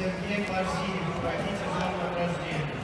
Сергей Кларсиев, руководитель зала награждения.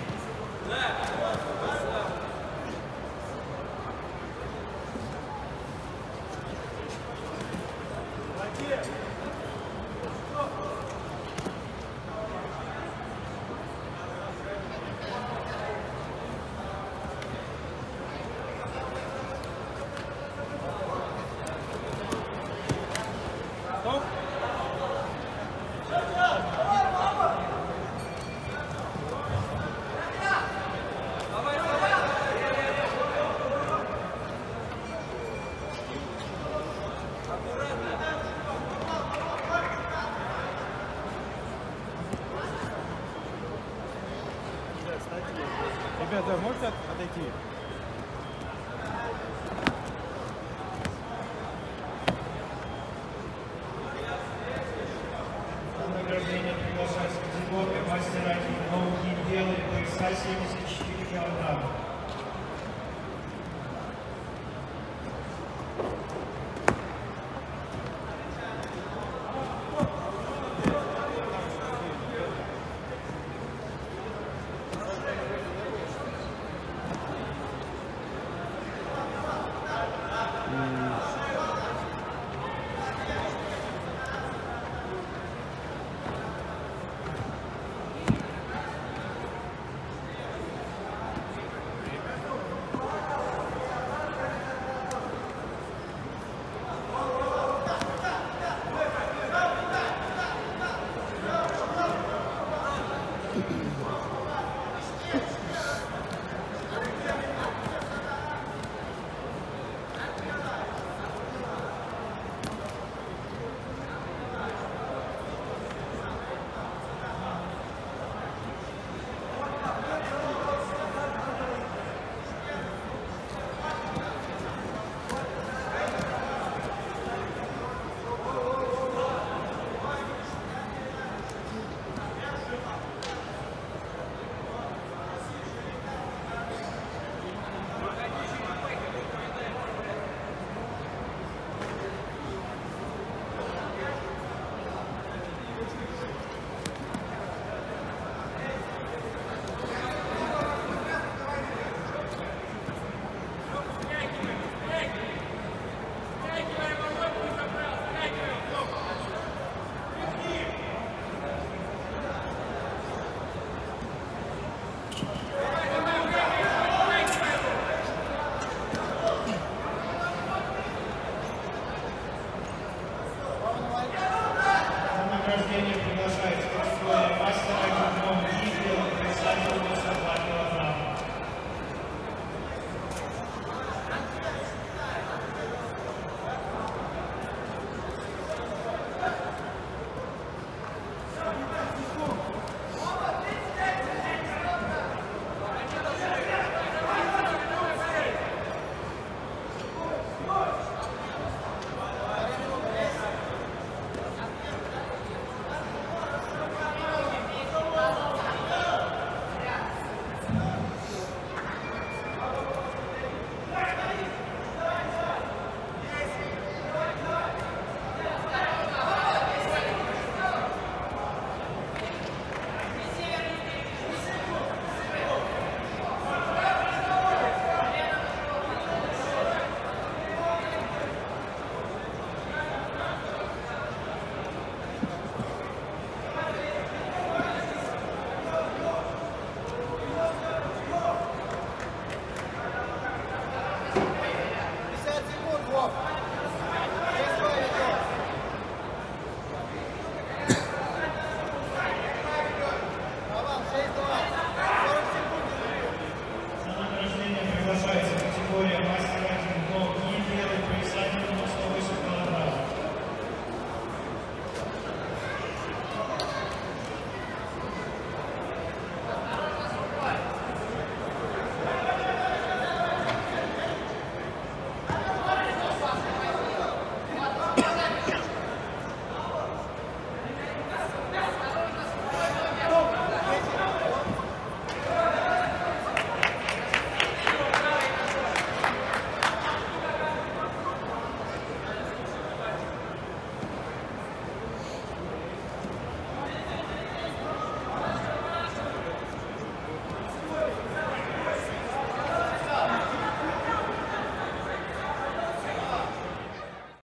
Ребята, можете отойти? На награждение приглашаются категории мастера науки белые пояса 74 килограмма. Wow. награждение приглашается мастера